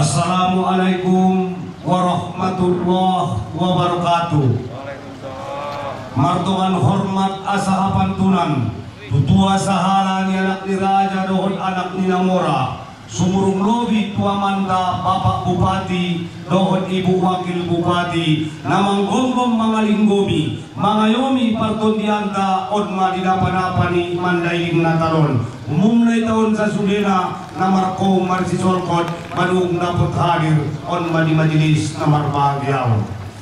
Assalamualaikum warahmatullahi wabarakatuh. Martuan hormat asa pantunan Tutua sahala ni anak ni Raja dohon anak ni Namora Sumurung lobi tua manta Bapak Bupati dohon Ibu Wakil Bupati Namang gonggong mga linggomi Mga yomi partondianta On madinapan-apani mandailing natalon Umum tahun sa Sudena na Marco Marsisolkot Manung dapat hadir On madi majelis na marbagyaw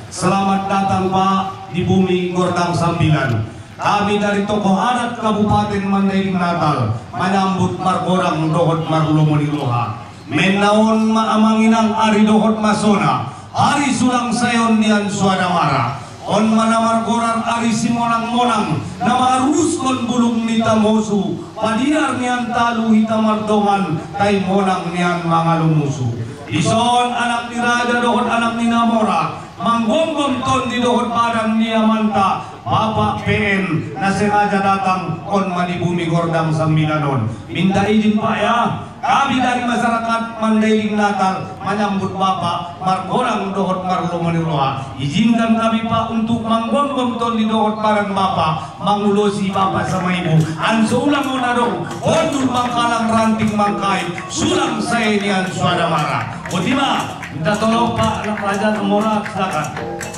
Selamat datang Pak di bumi Gordang Sambilan kami dari tokoh adat Kabupaten Mandailing Natal menyambut margorang dohot marlumoniloha. Menaon maamanginang ari dohot masona, ari sulang sayon nian suadamara. On mana margoran ari simonang monang, nama ruskon bulung nita mosu, padiar nian talu hitamar doman, tay monang nian mangalumusu. Ison anak ni Raja dohot anak ni Namora, manggonggong ton di dohot badan ni Amanta, Bapak PN na sengaja datang on bumi Gordang Sambilanon. Minta izin Pak ya, kami dari masyarakat Mandailing Natal menyambut Bapak Margorang Dohot Marlo Maniroa. Izinkan kami Pak untuk manggonggong ton di Dohot barang Bapak, mangulosi Bapak sama Ibu. Anso ulang dong, hondur mangkalang ranting mangkai, sulam saya nian suara marah. Otima, minta tolong Pak Raja Morak, silakan.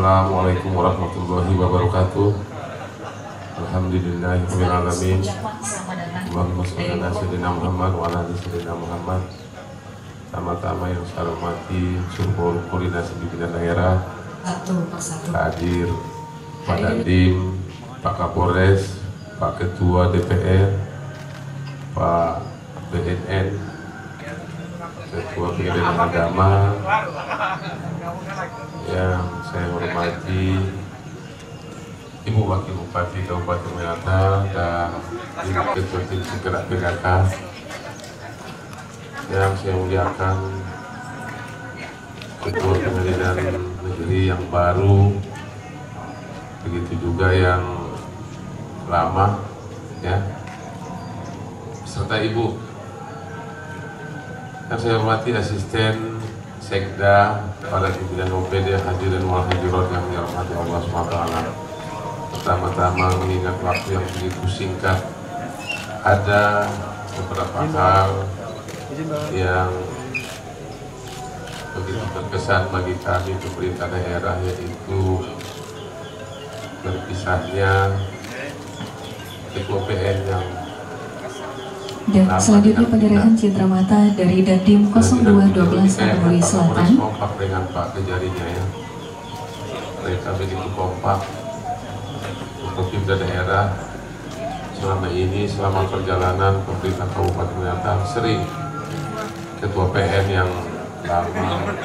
Assalamualaikum warahmatullahi wabarakatuh. Alhamdulillahirrahmanirrahim. Allahumma sholli ala sayyidina Muhammad wa ala sayyidina Muhammad. Tama-tama yang saya hormati seluruh koordinasi pimpinan daerah, hadir Pak Dandim, Pak Kapolres, Pak Ketua DPR, Pak BNN, Ketua Pengadilan Agama, yang saya hormati Ibu Wakil Bupati Kabupaten Menata dan Ibu Ketua Tim Segera PKK yang saya muliakan Ketua Pengadilan Negeri yang baru begitu juga yang lama ya. Serta Ibu. Yang saya hormati asisten Sekda pada pimpinan OPD hadirin wal hadirat yang dirahmati Allah SWT pertama-tama mengingat waktu yang begitu singkat ada beberapa hal yang begitu berkesan bagi kami pemerintah daerah yaitu berpisahnya ketua PN yang dan selanjutnya penyerahan citra mata dari Dandim 0212 Anadolu Selatan. Kompak dengan Pak Kejarinya ya. Mereka begitu kompak pemerintah daerah selama ini selama perjalanan pemerintah Kabupaten Menatang sering ketua PN yang lama.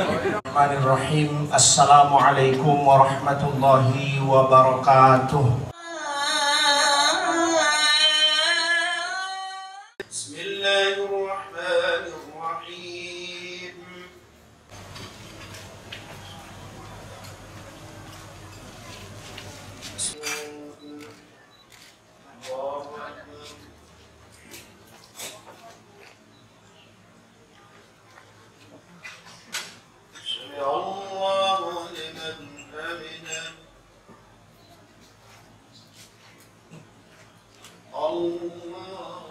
Assalamualaikum warahmatullahi wabarakatuh. Allah